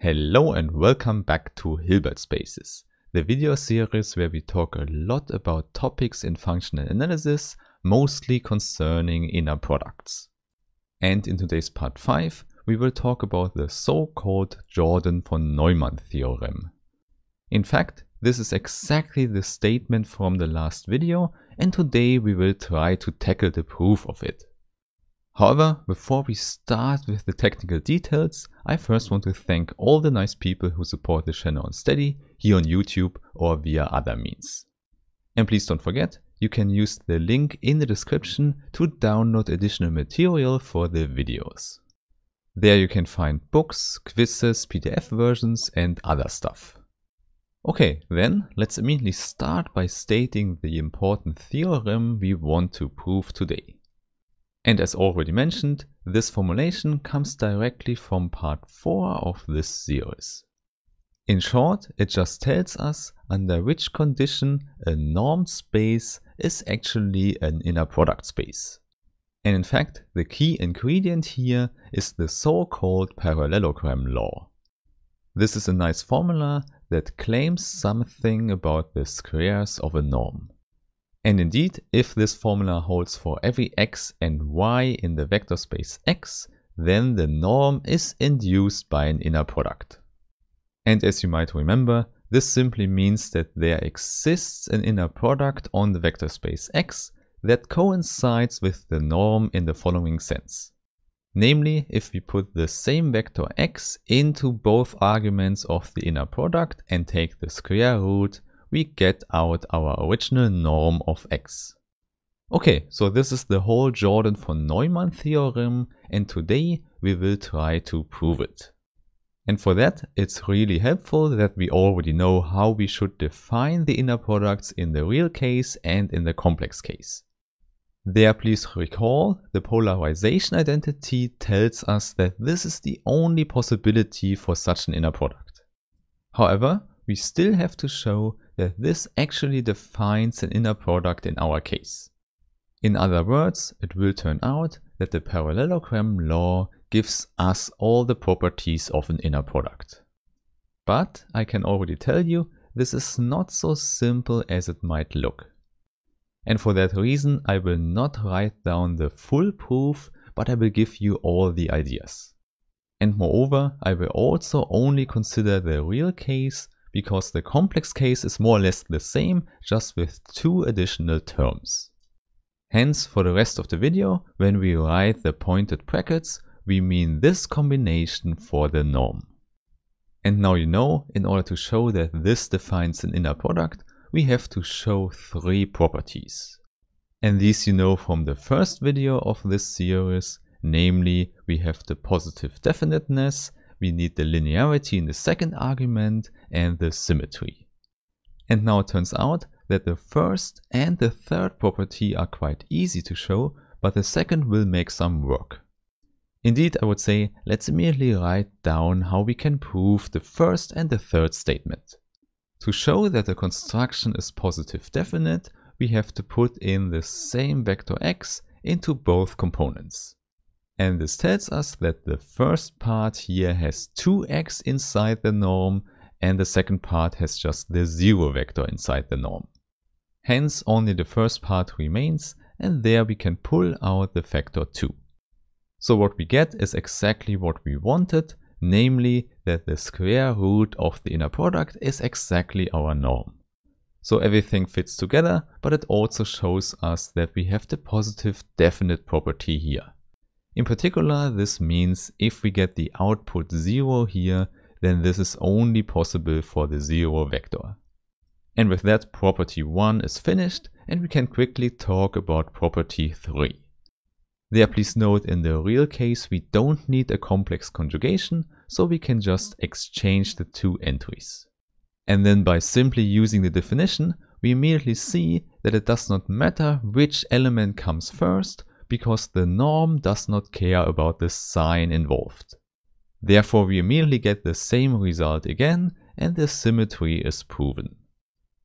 Hello and welcome back to Hilbert Spaces, the video series where we talk a lot about topics in functional analysis, mostly concerning inner products. And in today's part 5, we will talk about the so-called Jordan von Neumann theorem. In fact, this is exactly the statement from the last video and today we will try to tackle the proof of it. However, before we start with the technical details, I first want to thank all the nice people who support the channel on Steady, here on YouTube or via other means. And please don't forget, you can use the link in the description to download additional material for the videos. There you can find books, quizzes, PDF versions and other stuff. Okay, then let's immediately start by stating the important theorem we want to prove today. And as already mentioned, this formulation comes directly from part 4 of this series. In short, it just tells us under which condition a normed space is actually an inner product space. And in fact, the key ingredient here is the so-called parallelogram law. This is a nice formula that claims something about the squares of a norm. And indeed, if this formula holds for every x and y in the vector space x, then the norm is induced by an inner product. And as you might remember, this simply means that there exists an inner product on the vector space x that coincides with the norm in the following sense. Namely, if we put the same vector x into both arguments of the inner product and take the square root, we get out our original norm of x. Okay, so this is the whole Jordan von Neumann theorem and today we will try to prove it. And for that, it's really helpful that we already know how we should define the inner products in the real case and in the complex case. There, please recall, the polarization identity tells us that this is the only possibility for such an inner product. However, we still have to show that this actually defines an inner product in our case. In other words, it will turn out that the parallelogram law gives us all the properties of an inner product. But I can already tell you, this is not so simple as it might look. And for that reason, I will not write down the full proof, but I will give you all the ideas. And moreover, I will also only consider the real case because the complex case is more or less the same, just with two additional terms. Hence, for the rest of the video, when we write the pointed brackets, we mean this combination for the norm. And now you know, in order to show that this defines an inner product, we have to show three properties. And these you know from the first video of this series, namely we have the positive definiteness we need the linearity in the second argument and the symmetry. And now it turns out that the first and the third property are quite easy to show, but the second will make some work. Indeed, I would say let's immediately write down how we can prove the first and the third statement. To show that the construction is positive definite, we have to put in the same vector x into both components. And this tells us that the first part here has 2x inside the norm and the second part has just the 0 vector inside the norm. Hence only the first part remains and there we can pull out the factor 2. So what we get is exactly what we wanted, namely that the square root of the inner product is exactly our norm. So everything fits together, but it also shows us that we have the positive definite property here. In particular, this means if we get the output 0 here, then this is only possible for the 0 vector. And with that, property 1 is finished and we can quickly talk about property 3. There please note in the real case we don't need a complex conjugation, so we can just exchange the two entries. And then by simply using the definition, we immediately see that it does not matter which element comes first, because the norm does not care about the sign involved. Therefore we immediately get the same result again and the symmetry is proven.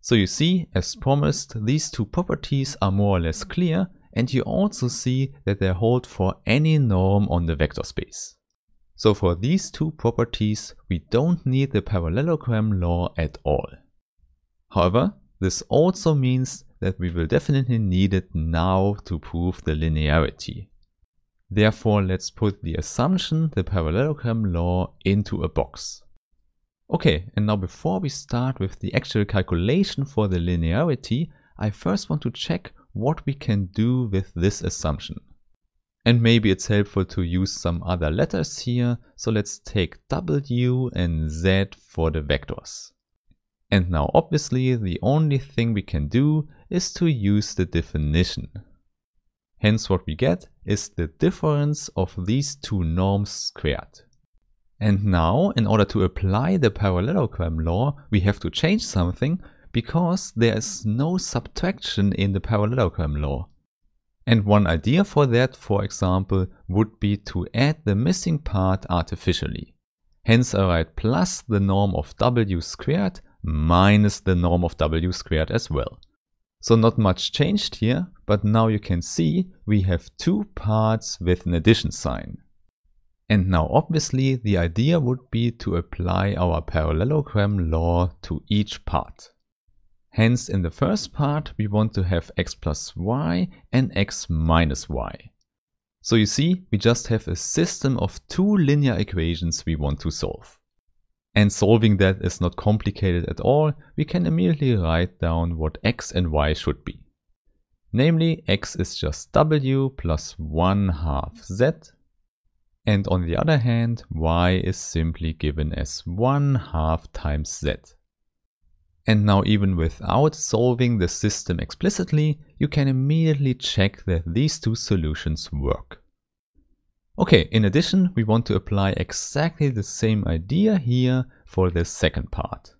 So you see, as promised, these two properties are more or less clear and you also see that they hold for any norm on the vector space. So for these two properties, we don't need the parallelogram law at all. However, this also means that we will definitely need it now to prove the linearity. Therefore, let's put the assumption, the parallelogram law, into a box. Okay, and now before we start with the actual calculation for the linearity, I first want to check what we can do with this assumption. And maybe it's helpful to use some other letters here, so let's take W and Z for the vectors. And now obviously the only thing we can do is to use the definition. Hence what we get is the difference of these two norms squared. And now, in order to apply the parallelogram law, we have to change something because there is no subtraction in the parallelogram law. And one idea for that, for example, would be to add the missing part artificially. Hence I write plus the norm of w squared minus the norm of w squared as well. So not much changed here, but now you can see we have two parts with an addition sign. And now obviously the idea would be to apply our parallelogram law to each part. Hence in the first part we want to have x plus y and x minus y. So you see we just have a system of two linear equations we want to solve. And solving that is not complicated at all, we can immediately write down what x and y should be. Namely x is just w plus 1 half z and on the other hand, y is simply given as 1 half times z. And now even without solving the system explicitly, you can immediately check that these two solutions work. Okay, in addition, we want to apply exactly the same idea here for the second part.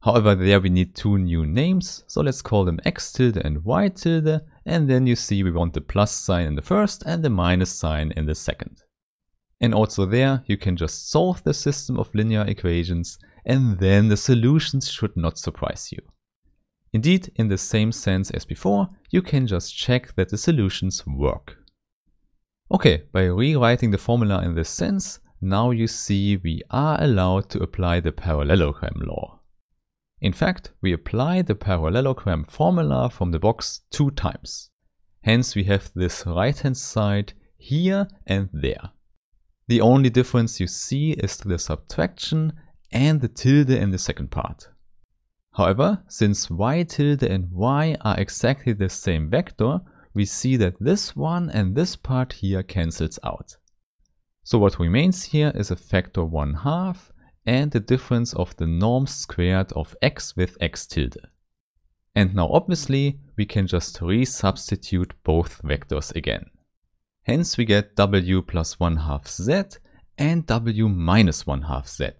However, there we need two new names, so let's call them x tilde and y tilde, and then you see we want the plus sign in the first and the minus sign in the second. And also there, you can just solve the system of linear equations and then the solutions should not surprise you. Indeed, in the same sense as before, you can just check that the solutions work. Okay, by rewriting the formula in this sense, now you see we are allowed to apply the parallelogram law. In fact, we apply the parallelogram formula from the box two times. Hence we have this right hand side here and there. The only difference you see is the subtraction and the tilde in the second part. However, since y tilde and y are exactly the same vector, we see that this one and this part here cancels out. So what remains here is a factor 1 half and the difference of the norm squared of x with x tilde. And now obviously we can just resubstitute both vectors again. Hence we get w plus 1 half z and w minus 1 half z.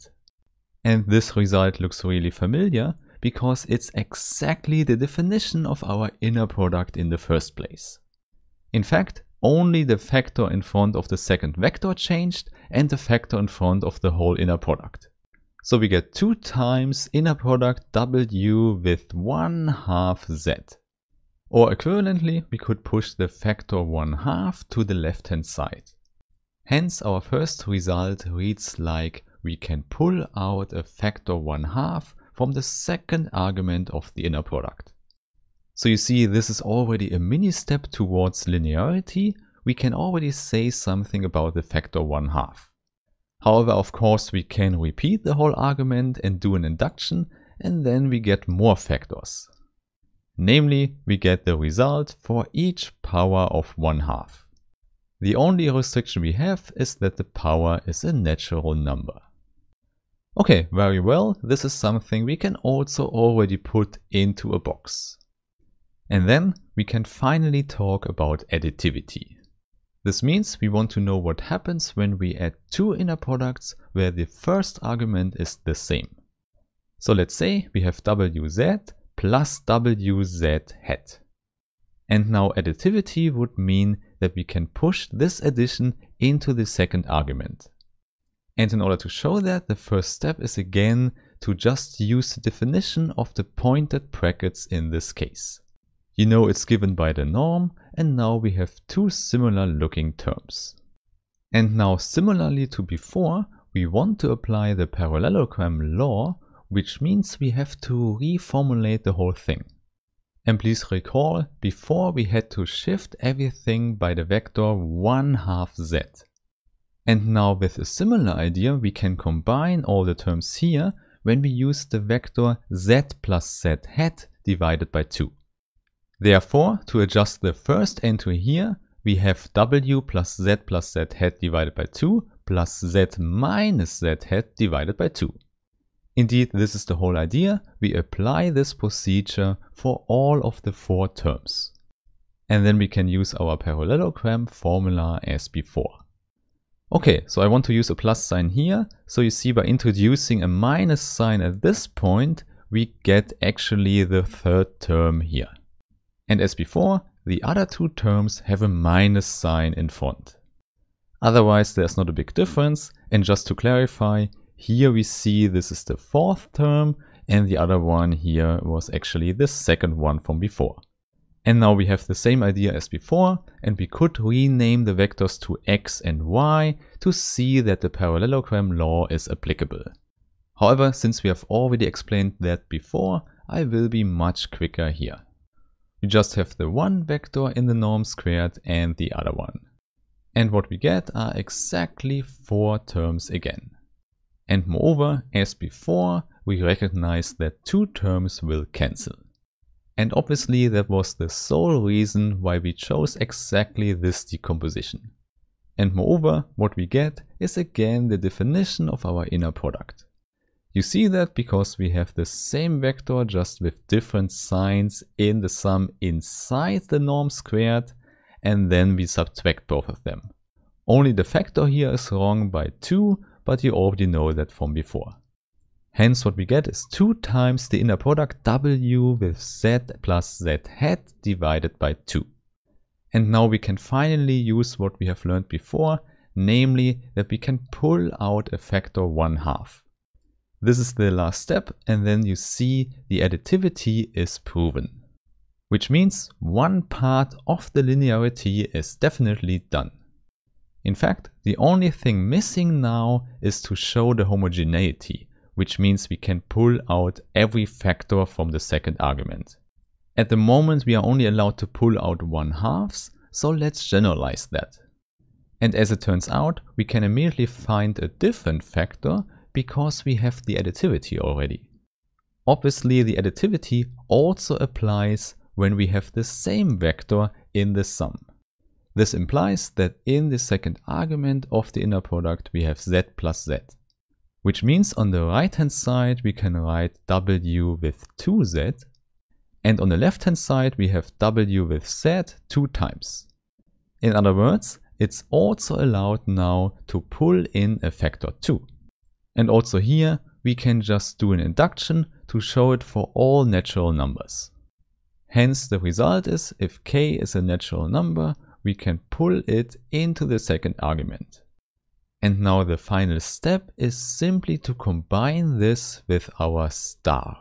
And this result looks really familiar because it's exactly the definition of our inner product in the first place. In fact, only the factor in front of the second vector changed and the factor in front of the whole inner product. So we get 2 times inner product w with 1 half z. Or equivalently, we could push the factor 1 half to the left hand side. Hence our first result reads like we can pull out a factor 1 half from the second argument of the inner product. So you see this is already a mini step towards linearity. We can already say something about the factor 1 half. However, of course, we can repeat the whole argument and do an induction and then we get more factors. Namely, we get the result for each power of 1 half. The only restriction we have is that the power is a natural number. Okay, very well, this is something we can also already put into a box. And then we can finally talk about additivity. This means we want to know what happens when we add two inner products where the first argument is the same. So let's say we have wz plus wz hat. And now additivity would mean that we can push this addition into the second argument. And in order to show that, the first step is again to just use the definition of the pointed brackets in this case. You know it's given by the norm, and now we have two similar looking terms. And now similarly to before, we want to apply the parallelogram law, which means we have to reformulate the whole thing. And please recall, before we had to shift everything by the vector 1 half z. And now with a similar idea, we can combine all the terms here when we use the vector z plus z hat divided by 2. Therefore, to adjust the first entry here, we have w plus z plus z hat divided by 2 plus z minus z hat divided by 2. Indeed, this is the whole idea. We apply this procedure for all of the four terms. And then we can use our parallelogram formula as before. Okay, so I want to use a plus sign here. So you see by introducing a minus sign at this point, we get actually the third term here. And as before, the other two terms have a minus sign in front. Otherwise, there's not a big difference. And just to clarify, here we see this is the fourth term and the other one here was actually the second one from before. And now we have the same idea as before and we could rename the vectors to x and y to see that the parallelogram law is applicable. However, since we have already explained that before, I will be much quicker here. We just have the one vector in the norm squared and the other one. And what we get are exactly four terms again. And moreover, as before, we recognize that two terms will cancel. And obviously that was the sole reason why we chose exactly this decomposition. And moreover, what we get is again the definition of our inner product. You see that because we have the same vector just with different signs in the sum inside the norm squared and then we subtract both of them. Only the factor here is wrong by 2, but you already know that from before. Hence what we get is 2 times the inner product w with z plus z hat divided by 2. And now we can finally use what we have learned before, namely that we can pull out a factor 1 half. This is the last step and then you see the additivity is proven. Which means one part of the linearity is definitely done. In fact, the only thing missing now is to show the homogeneity, which means we can pull out every factor from the second argument. At the moment we are only allowed to pull out 1 halves, so let's generalize that. And as it turns out, we can immediately find a different factor because we have the additivity already. Obviously the additivity also applies when we have the same vector in the sum. This implies that in the second argument of the inner product we have z plus z. Which means on the right hand side we can write w with 2z and on the left hand side we have w with z two times. In other words, it's also allowed now to pull in a factor 2. And also here, we can just do an induction to show it for all natural numbers. Hence the result is if k is a natural number, we can pull it into the second argument. And now the final step is simply to combine this with our star.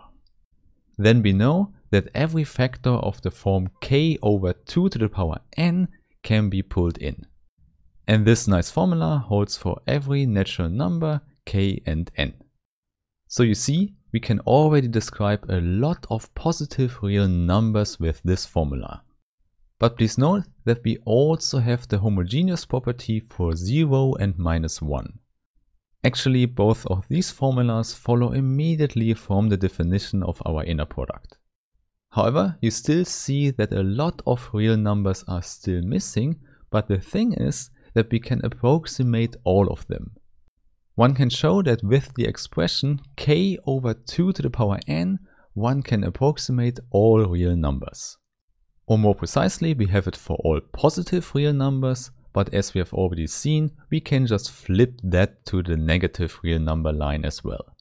Then we know that every factor of the form k over 2 to the power n can be pulled in. And this nice formula holds for every natural number k and n. So you see, we can already describe a lot of positive real numbers with this formula. But please note that we also have the homogeneous property for 0 and minus 1. Actually, both of these formulas follow immediately from the definition of our inner product. However, you still see that a lot of real numbers are still missing, but the thing is that we can approximate all of them. One can show that with the expression k over 2 to the power n, one can approximate all real numbers. Or more precisely, we have it for all positive real numbers, but as we have already seen, we can just flip that to the negative real number line as well.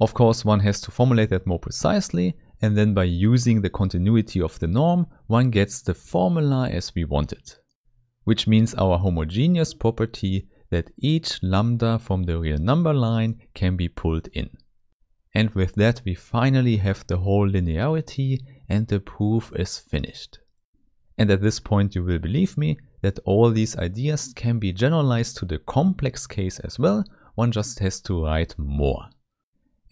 Of course, one has to formulate that more precisely, and then by using the continuity of the norm, one gets the formula as we want it. Which means our homogeneous property that each lambda from the real number line can be pulled in. And with that we finally have the whole linearity and the proof is finished. And at this point you will believe me that all these ideas can be generalized to the complex case as well, one just has to write more.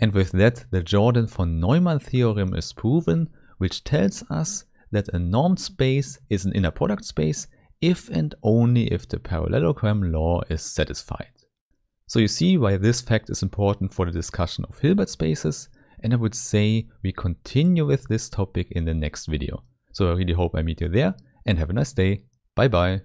And with that, the Jordan von Neumann theorem is proven, which tells us that a normed space is an inner product space if and only if the parallelogram law is satisfied. So you see why this fact is important for the discussion of Hilbert spaces, and I would say we continue with this topic in the next video. So I really hope I meet you there, and have a nice day. Bye bye.